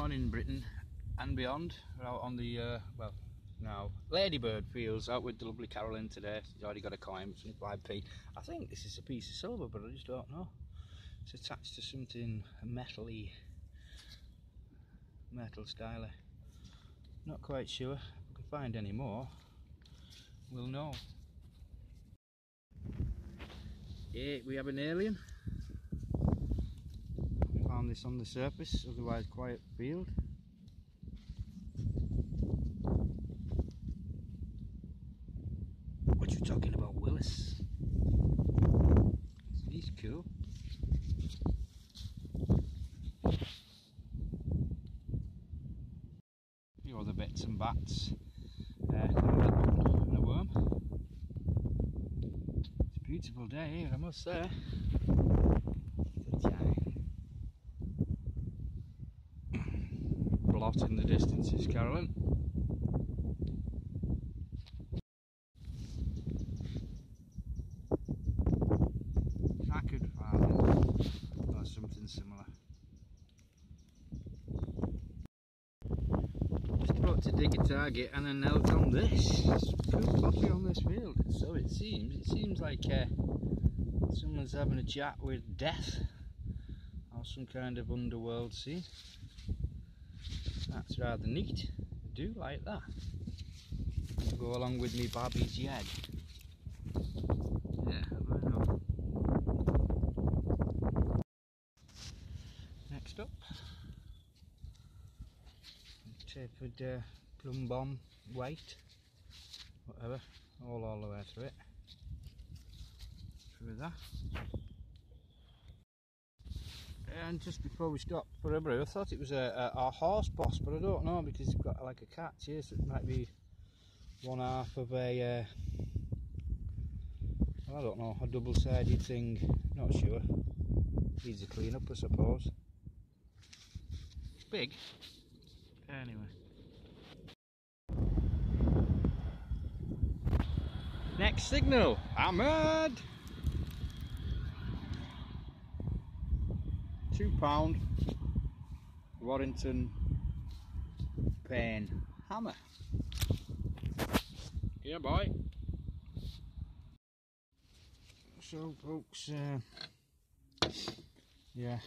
morning Britain and beyond. We're out on the, uh, well, now, Ladybird Fields out with the lovely Carolyn today. She's already got a coin, it's 25p. I think this is a piece of silver, but I just don't know. It's attached to something metally, metal styly. Not quite sure. If we can find any more, we'll know. Yeah, we have an alien. This on the surface, otherwise quiet field. What you talking about, Willis? He's cool. A Few other bits and bats. Uh, and a worm. It's a beautiful day here, I must say. Blot in the distances, Carolyn. I could find or something similar. To dig a target and then knelt on this. Coffee on this field, so it seems. It seems like uh, someone's having a chat with death or some kind of underworld scene. That's rather neat. I do like that. Go along with me Barbie's head. Yeah, why not? Next up, tapered uh, plum bomb weight, whatever, all all the way through it. Through that. And just before we stop for a brew, I thought it was a, a, a horse boss, but I don't know because it's got like a catch here, so it might be one half of a, uh, I don't know, a double-sided thing. Not sure. Needs a clean up, I suppose. It's big. Anyway. Next signal, Ahmed. Two pound Warrington pein hammer. Yeah, boy. So, folks, uh, yeah,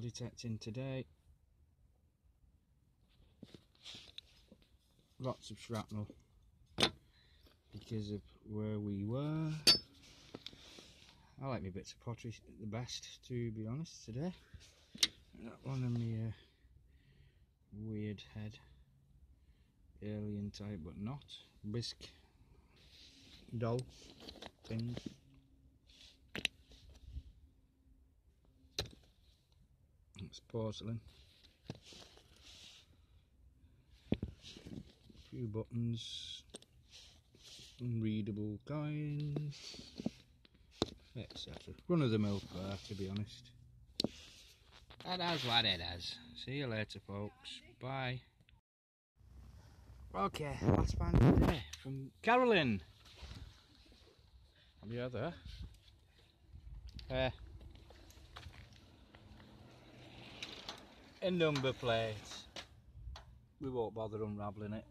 metal detecting today. Lots of shrapnel because of where we were. I like my bits of pottery the best, to be honest, today. That one of my uh, weird head, alien type, but not bisque doll thing. It's porcelain. A few buttons, unreadable coins, etc. Run of the mill fur, to be honest. That is what it is. See you later, folks. Bye. Okay, last find of the day from Carolyn. Have you heard there? Uh, a number plate. We won't bother unravelling it.